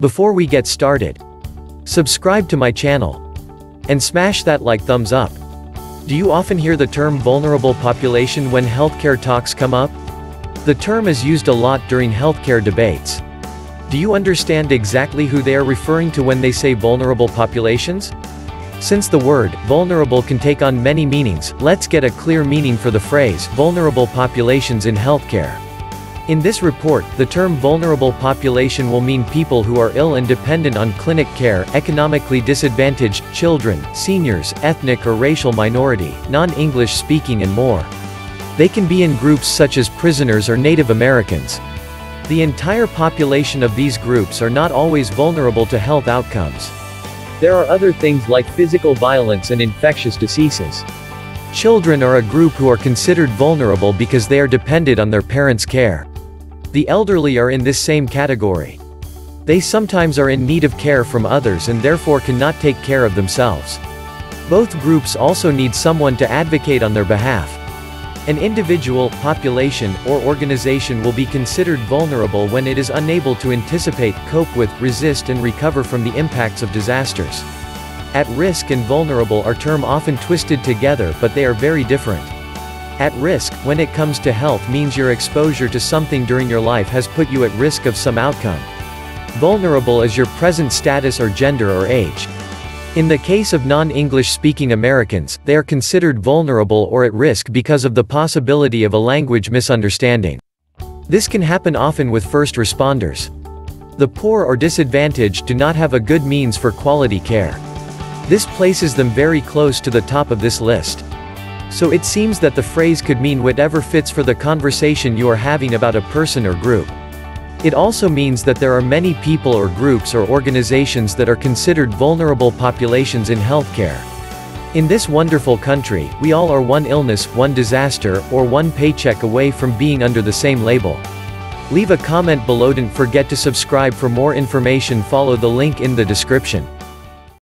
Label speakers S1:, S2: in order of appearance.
S1: Before we get started, subscribe to my channel and smash that like thumbs up. Do you often hear the term vulnerable population when healthcare talks come up? The term is used a lot during healthcare debates. Do you understand exactly who they are referring to when they say vulnerable populations? Since the word, vulnerable can take on many meanings, let's get a clear meaning for the phrase, vulnerable populations in healthcare. In this report, the term vulnerable population will mean people who are ill and dependent on clinic care, economically disadvantaged, children, seniors, ethnic or racial minority, non-English speaking and more. They can be in groups such as prisoners or Native Americans. The entire population of these groups are not always vulnerable to health outcomes. There are other things like physical violence and infectious diseases. Children are a group who are considered vulnerable because they are dependent on their parents' care. The elderly are in this same category. They sometimes are in need of care from others and therefore cannot take care of themselves. Both groups also need someone to advocate on their behalf. An individual, population, or organization will be considered vulnerable when it is unable to anticipate, cope with, resist and recover from the impacts of disasters. At risk and vulnerable are term often twisted together but they are very different. At risk, when it comes to health means your exposure to something during your life has put you at risk of some outcome. Vulnerable is your present status or gender or age. In the case of non-English speaking Americans, they are considered vulnerable or at risk because of the possibility of a language misunderstanding. This can happen often with first responders. The poor or disadvantaged do not have a good means for quality care. This places them very close to the top of this list. So it seems that the phrase could mean whatever fits for the conversation you are having about a person or group. It also means that there are many people or groups or organizations that are considered vulnerable populations in healthcare. In this wonderful country, we all are one illness, one disaster, or one paycheck away from being under the same label. Leave a comment below don't forget to subscribe for more information follow the link in the description.